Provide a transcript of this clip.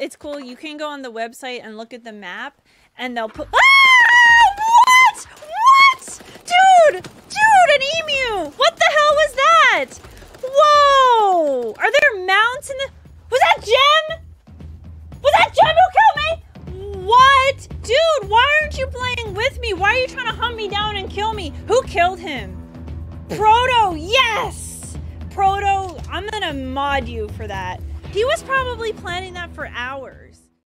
it's cool. You can go on the website and look at the map, and they'll put. Ah! What? What? Dude! Dude, an emu! What the hell was that? Whoa! Are there mounts in the. Was that Gem? Was that Gem who killed me? What? Dude, why aren't you playing with me? Why are you trying to hunt me down and kill me? Who killed him? Proto, yes! Proto, I'm gonna mod you for that. He was probably planning that for hours.